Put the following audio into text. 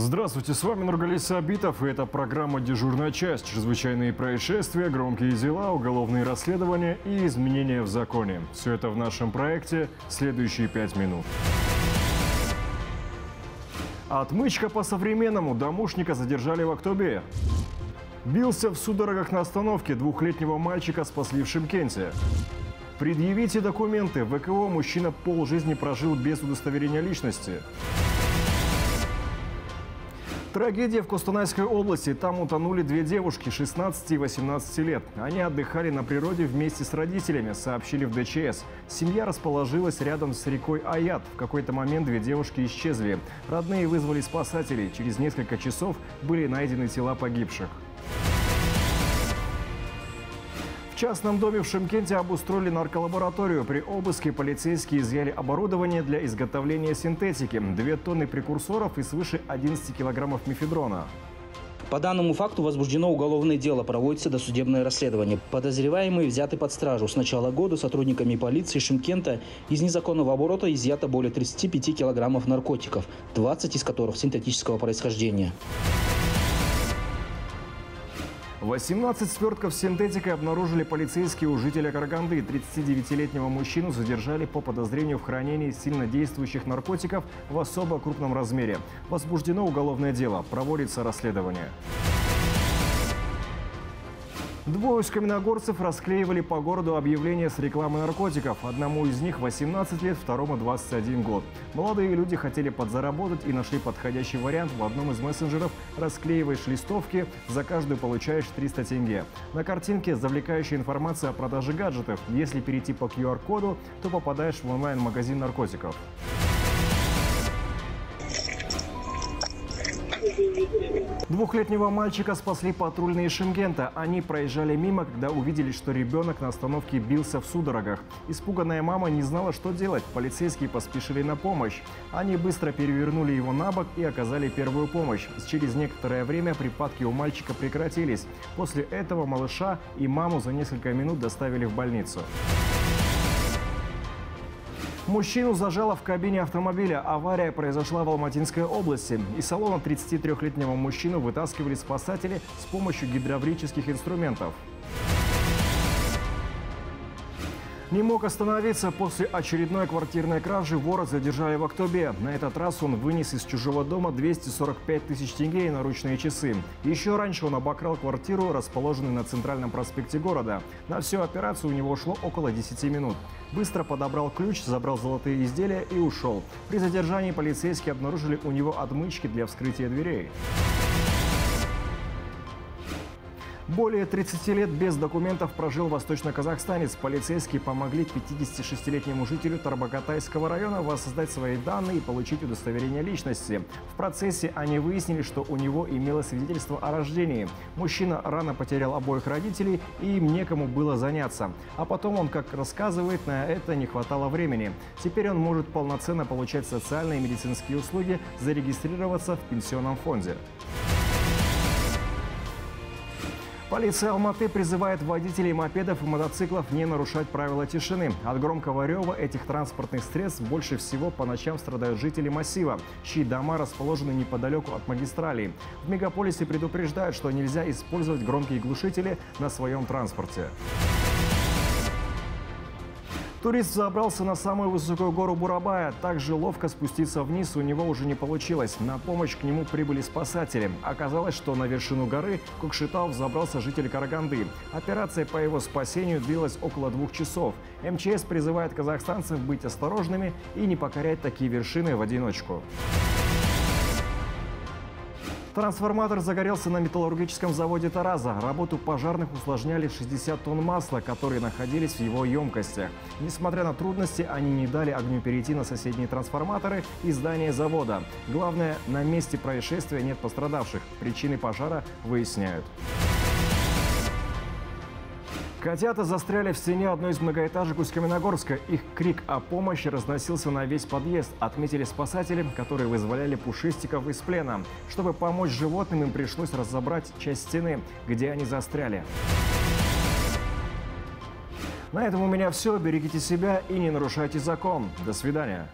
Здравствуйте, с вами Нургалис Сабитов, и это программа «Дежурная часть». Чрезвычайные происшествия, громкие дела, уголовные расследования и изменения в законе. Все это в нашем проекте «Следующие пять минут». Отмычка по-современному. Домушника задержали в Актобе. Бился в судорогах на остановке. Двухлетнего мальчика спасли в Шимкенте. Предъявите документы. В ВКО мужчина полжизни прожил без удостоверения личности. Трагедия в Костанайской области. Там утонули две девушки 16 и 18 лет. Они отдыхали на природе вместе с родителями, сообщили в ДЧС. Семья расположилась рядом с рекой Аят. В какой-то момент две девушки исчезли. Родные вызвали спасателей. Через несколько часов были найдены тела погибших. Частном доме в Шимкенте обустроили нарколабораторию. При обыске полицейские изъяли оборудование для изготовления синтетики, 2 тонны прекурсоров и свыше 11 килограммов мефедрона. По данному факту возбуждено уголовное дело, проводится досудебное расследование. Подозреваемые взяты под стражу. С начала года сотрудниками полиции Шимкента из незаконного оборота изъято более 35 килограммов наркотиков, 20 из которых синтетического происхождения. 18 свертков синтетикой обнаружили полицейские у жителя Караганды. 39-летнего мужчину задержали по подозрению в хранении сильнодействующих наркотиков в особо крупном размере. Возбуждено уголовное дело. Проводится расследование. Двое из каменогорцев расклеивали по городу объявления с рекламой наркотиков. Одному из них 18 лет, второму 21 год. Молодые люди хотели подзаработать и нашли подходящий вариант. В одном из мессенджеров расклеиваешь листовки, за каждую получаешь 300 тенге. На картинке завлекающая информация о продаже гаджетов. Если перейти по QR-коду, то попадаешь в онлайн-магазин наркотиков. Двухлетнего мальчика спасли патрульные Шенгента. Они проезжали мимо, когда увидели, что ребенок на остановке бился в судорогах. Испуганная мама не знала, что делать. Полицейские поспешили на помощь. Они быстро перевернули его на бок и оказали первую помощь. Через некоторое время припадки у мальчика прекратились. После этого малыша и маму за несколько минут доставили в больницу. Мужчину зажало в кабине автомобиля. Авария произошла в Алматинской области. Из салона 33-летнего мужчину вытаскивали спасатели с помощью гидравлических инструментов. Не мог остановиться после очередной квартирной кражи. Вора задержали в Актобе. На этот раз он вынес из чужого дома 245 тысяч тенге и наручные часы. Еще раньше он обокрал квартиру, расположенную на центральном проспекте города. На всю операцию у него ушло около 10 минут. Быстро подобрал ключ, забрал золотые изделия и ушел. При задержании полицейские обнаружили у него отмычки для вскрытия дверей. Более 30 лет без документов прожил восточно-казахстанец. Полицейские помогли 56-летнему жителю Тарбакатайского района воссоздать свои данные и получить удостоверение личности. В процессе они выяснили, что у него имелось свидетельство о рождении. Мужчина рано потерял обоих родителей, и им некому было заняться. А потом он, как рассказывает, на это не хватало времени. Теперь он может полноценно получать социальные и медицинские услуги, зарегистрироваться в пенсионном фонде. Полиция Алматы призывает водителей мопедов и мотоциклов не нарушать правила тишины. От громкого рева этих транспортных средств больше всего по ночам страдают жители массива, чьи дома расположены неподалеку от магистралей. В мегаполисе предупреждают, что нельзя использовать громкие глушители на своем транспорте. Турист забрался на самую высокую гору Бурабая. Также ловко спуститься вниз у него уже не получилось. На помощь к нему прибыли спасатели. Оказалось, что на вершину горы Кукшетау забрался житель Караганды. Операция по его спасению длилась около двух часов. МЧС призывает казахстанцев быть осторожными и не покорять такие вершины в одиночку. Трансформатор загорелся на металлургическом заводе «Тараза». Работу пожарных усложняли 60 тонн масла, которые находились в его емкостях. Несмотря на трудности, они не дали огню перейти на соседние трансформаторы и здание завода. Главное, на месте происшествия нет пострадавших. Причины пожара выясняют. Котята застряли в стене одной из многоэтажек Усть-Каменогорска. Их крик о помощи разносился на весь подъезд. Отметили спасатели, которые вызволяли пушистиков из плена. Чтобы помочь животным, им пришлось разобрать часть стены, где они застряли. На этом у меня все. Берегите себя и не нарушайте закон. До свидания.